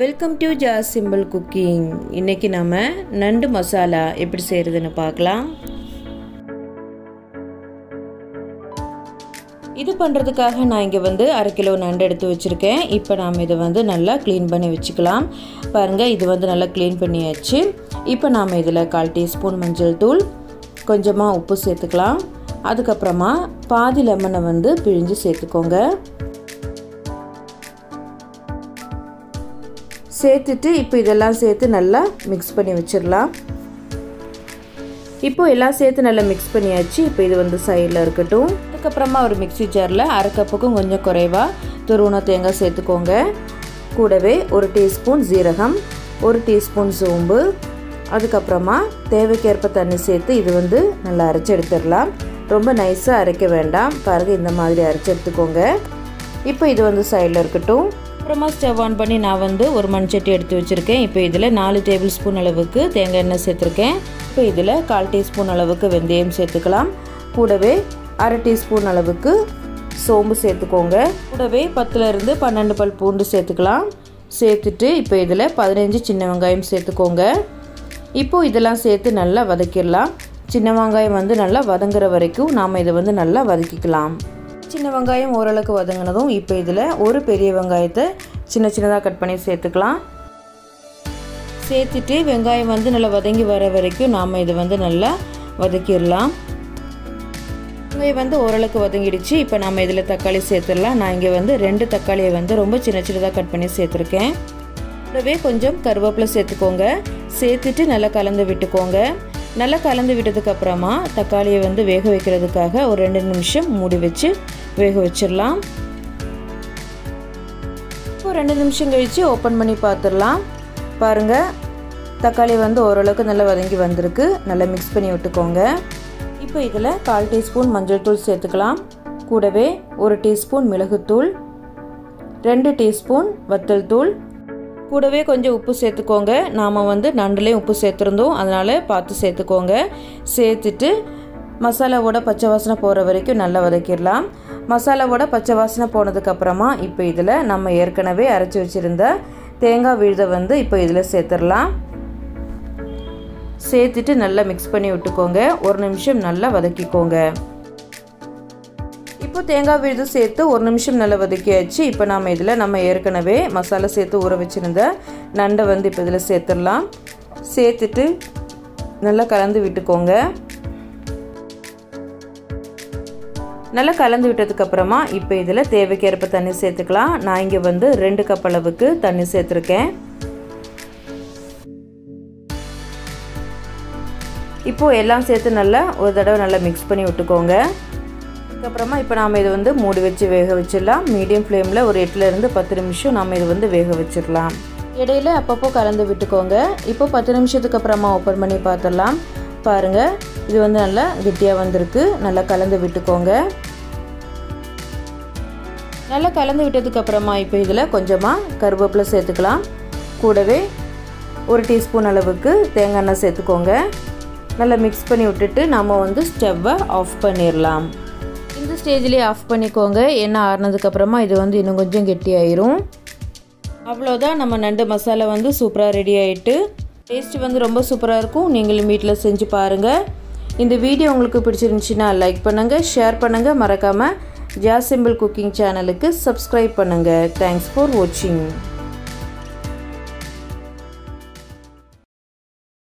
Welcome to Jaa simple cooking இன்றைக்கி நம்ம நண்டு மசாலா எப்படி செய்கிறதுன்னு பார்க்கலாம். இது பண்ணுறதுக்காக நான் இங்கே வந்து அரை கிலோ நண்டு எடுத்து வச்சுருக்கேன். இப்போ நாம் இதை வந்து நல்லா க்ளீன் பண்ணி வச்சுக்கலாம். பாருங்கள் இது வந்து நல்லா க்ளீன் பண்ணியாச்சு. இப்போ நாம் இதில் கால் டீஸ்பூன் மஞ்சள் தூள் கொஞ்சமாக உப்பு சேர்த்துக்கலாம். அதுக்கப்புறமா பாதி லெமனை வந்து பிழிஞ்சு சேர்த்துக்கோங்க. சேர்த்துட்டு இப்போ இதெல்லாம் சேர்த்து நல்லா மிக்ஸ் பண்ணி வச்சிடலாம். இப்போ எல்லாம் சேர்த்து நல்லா மிக்ஸ் பண்ணியாச்சு. இப்போ இது வந்து சைடில் இருக்கட்டும். அதுக்கப்புறமா ஒரு மிக்சி ஜாரில் அரை கப்புக்கும் கொஞ்சம் குறைவாக துருவன தேங்காய் சேர்த்துக்கோங்க. கூடவே ஒரு டீஸ்பூன் ஜீரகம் ஒரு டீஸ்பூன் சோம்பு அதுக்கப்புறமா தேவைக்கேற்ப தண்ணி சேர்த்து இது வந்து நல்லா அரைச்சி எடுத்துடலாம். ரொம்ப நைஸாக அரைக்க வேண்டாம். பாருங்கள் இந்த மாதிரி அரைச்சி எடுத்துக்கோங்க. இப்போ இது வந்து சைடில் இருக்கட்டும். அப்புறமா ஸ்டவ் ஆன் பண்ணி நான் வந்து ஒரு மண்சட்டி எடுத்து வச்சுருக்கேன். இப்போ இதில் நாலு டேபிள் ஸ்பூன் அளவுக்கு தேங்காய் எண்ணெய் சேர்த்துருக்கேன். இப்போ இதில் கால் டீஸ்பூன் அளவுக்கு வெந்தயம் சேர்த்துக்கலாம். கூடவே அரை டீஸ்பூன் அளவுக்கு சோம்பு சேர்த்துக்கோங்க. கூடவே பத்துலேருந்து பன்னெண்டு பல் பூண்டு சேர்த்துக்கலாம். சேர்த்துட்டு இப்போ இதில் பதினஞ்சு சின்ன வெங்காயம் சேர்த்துக்கோங்க. இப்போது இதெல்லாம் சேர்த்து நல்லா வதக்கிடலாம். சின்ன வெங்காயம் வந்து நல்லா வதங்குற வரைக்கும் நாம் இதை வந்து நல்லா வதக்கிக்கலாம். சின்ன வெங்காயம் ஓரளவுக்கு வதங்கினதும் இப்போ இதில் ஒரு பெரிய வெங்காயத்தை சின்ன சின்னதாக கட் பண்ணி சேர்த்துக்கலாம். சேர்த்துட்டு வெங்காயம் வந்து நல்லா வதங்கி வர வரைக்கும் நாம் இதை வந்து நல்லா வதக்கிடலாம். வெங்காயம் வந்து ஓரளவுக்கு வதங்கிடுச்சு. இப்போ நம்ம இதில் தக்காளி சேர்த்துடலாம். நான் இங்கே வந்து ரெண்டு தக்காளியை வந்து ரொம்ப சின்ன சின்னதாக கட் பண்ணி சேர்த்துருக்கேன். கூடவே கொஞ்சம் கருவேப்பிலை சேர்த்துக்கோங்க. சேர்த்துட்டு நல்லா கலந்து விட்டுக்கோங்க. நல்லா கலந்து விட்டதுக்கு அப்புறமா தக்காளியை வந்து வேக வைக்கிறதுக்காக ஒரு ரெண்டு நிமிஷம் மூடி வச்சு வேக வச்சிடலாம். இப்போ ரெண்டு நிமிஷம் கழித்து ஓப்பன் பண்ணி பார்த்துடலாம். பாருங்கள் தக்காளி வந்து ஓரளவுக்கு நல்லா வதங்கி வந்திருக்கு. நல்லா மிக்ஸ் பண்ணி விட்டுக்கோங்க. இப்போ இதில் கால் டீஸ்பூன் மஞ்சள் தூள் சேர்த்துக்கலாம். கூடவே ஒரு டீஸ்பூன் மிளகுத்தூள் ரெண்டு டீஸ்பூன் வத்தல் தூள் கூடவே கொஞ்சம் உப்பு சேர்த்துக்கோங்க. நாம் வந்து நண்டுலேயும் உப்பு சேர்த்துருந்தோம். அதனால் பார்த்து சேர்த்துக்கோங்க. சேர்த்துட்டு மசாலாவோட பச்சை வாசனை போகிற வரைக்கும் நல்லா வதக்கிடலாம். மசாலாவோட பச்சை வாசனை போனதுக்கப்புறமா இப்போ இதில் நம்ம ஏற்கனவே அரைச்சி வச்சுருந்த தேங்காய் விழுதை வந்து இப்போ இதில் சேர்த்துடலாம். சேர்த்துட்டு நல்லா மிக்ஸ் பண்ணி விட்டுக்கோங்க. ஒரு நிமிஷம் நல்லா வதக்கிக்கோங்க. இப்போ தேங்காய் விழுது சேர்த்து ஒரு நிமிஷம் நல்லா வதக்கியாச்சு இப்போ நாம் இதில் நம்ம ஏற்கனவே மசாலா சேர்த்து ஊற வச்சுருந்த நண்டை வந்து இப்போ இதில் சேர்த்துடலாம். சேர்த்துட்டு நல்லா கலந்து விட்டுக்கோங்க. நல்லா கலந்து விட்டதுக்கப்புறமா இப்போ இதில் தேவைக்கேற்ப தண்ணி சேர்த்துக்கலாம். நான் இங்கே வந்து ரெண்டு கப் அளவுக்கு தண்ணி சேர்த்துருக்கேன். இப்போது எல்லாம் சேர்த்து நல்லா ஒரு தடவை நல்லா மிக்ஸ் பண்ணி விட்டுக்கோங்க. அதுக்கப்புறமா இப்போ நாம் இதை வந்து மூடி வச்சு வேக வச்சிடலாம். மீடியம் ஃப்ளேமில் ஒரு எட்டுலேருந்து பத்து நிமிஷம் நாம் இது வந்து வேக வச்சிடலாம். இடையில அப்பப்போ கலந்து விட்டுக்கோங்க. இப்போ பத்து நிமிஷத்துக்கு அப்புறமா ஓப்பன் பண்ணி பார்த்துடலாம். பாருங்கள் இது வந்து நல்லா கெட்டியாக வந்திருக்கு. நல்லா கலந்து விட்டுக்கோங்க. நல்லா கலந்து விட்டதுக்கு அப்புறமா இப்போ இதில் கொஞ்சமாக கருவேப்பிலை சேர்த்துக்கலாம். கூடவே ஒரு டீஸ்பூன் அளவுக்கு தேங்காய் எண்ணெய் சேர்த்துக்கோங்க. நல்லா மிக்ஸ் பண்ணி விட்டுட்டு நம்ம வந்து ஸ்டவ்வை ஆஃப் பண்ணிடலாம். இந்த ஸ்டேஜ்லேயே ஆஃப் பண்ணிக்கோங்க. எண்ணெய் ஆறுனதுக்கப்புறமா இது வந்து இன்னும் கொஞ்சம் கெட்டியாயிரும். அவ்வளோதான் நம்ம நண்டு மசாலா வந்து சூப்பராக ரெடி ஆகிட்டு டேஸ்ட் வந்து ரொம்ப சூப்பராக இருக்கும். நீங்களும் வீட்டில் செஞ்சு பாருங்கள் இந்த வீடியோ உங்களுக்கு பிடிச்சிருந்துச்சின்னா லைக் பண்ணுங்கள் ஷேர் பண்ணுங்கள் மறக்காமல் ஜாஸ் சிம்பிள் குக்கிங் சேனலுக்கு சப்ஸ்கிரைப் பண்ணுங்கள் தேங்க்ஸ் ஃபார் வாட்சிங்